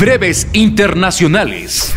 Breves Internacionales.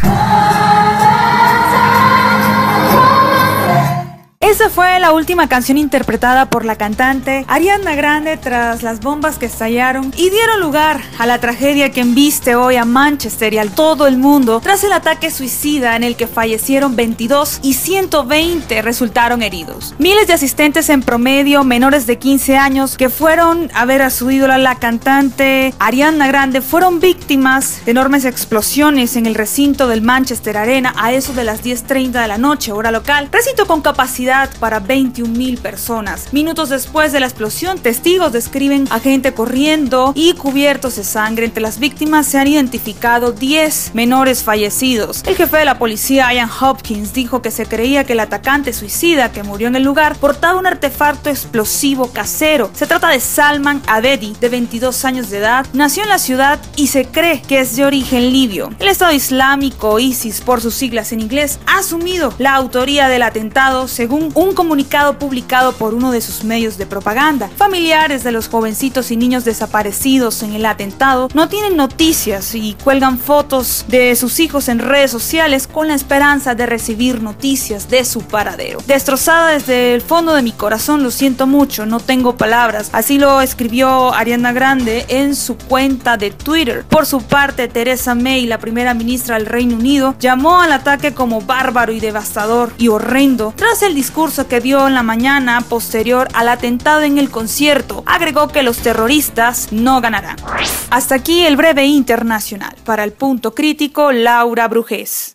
Esa fue la última canción interpretada por la cantante Ariana Grande tras las bombas que estallaron y dieron lugar a la tragedia que embiste hoy a Manchester y a todo el mundo tras el ataque suicida en el que fallecieron 22 y 120 resultaron heridos. Miles de asistentes en promedio, menores de 15 años, que fueron a ver a su ídola, la cantante Ariana Grande, fueron víctimas de enormes explosiones en el recinto del Manchester Arena a eso de las 10.30 de la noche, hora local. Recinto con capacidad para 21 mil personas. Minutos después de la explosión, testigos describen a gente corriendo y cubiertos de sangre. Entre las víctimas se han identificado 10 menores fallecidos. El jefe de la policía, Ian Hopkins, dijo que se creía que el atacante suicida que murió en el lugar portaba un artefacto explosivo casero. Se trata de Salman Abedi, de 22 años de edad. Nació en la ciudad y se cree que es de origen libio. El Estado Islámico, ISIS por sus siglas en inglés, ha asumido la autoría del atentado según un comunicado publicado por uno de sus medios de propaganda. Familiares de los jovencitos y niños desaparecidos en el atentado no tienen noticias y cuelgan fotos de sus hijos en redes sociales con la esperanza de recibir noticias de su paradero. Destrozada desde el fondo de mi corazón, lo siento mucho, no tengo palabras. Así lo escribió Ariana Grande en su cuenta de Twitter. Por su parte, Teresa May, la primera ministra del Reino Unido, llamó al ataque como bárbaro y devastador y horrendo tras el discurso que dio en la mañana posterior al atentado en el concierto. Agregó que los terroristas no ganarán. Hasta aquí el breve internacional. Para el punto crítico, Laura Brujés.